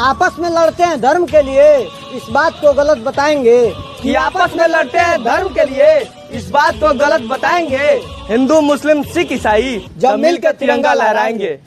आपस में लड़ते हैं धर्म के लिए, इस बात को गलत बताएँगे। कि आपस में लड़ते हैं धर्म के लिए, इस बात को गलत बताएँगे। हिंदू, मुस्लिम, सिख, ईसाई, जब मिलकर तिरंगा लहराएँगे।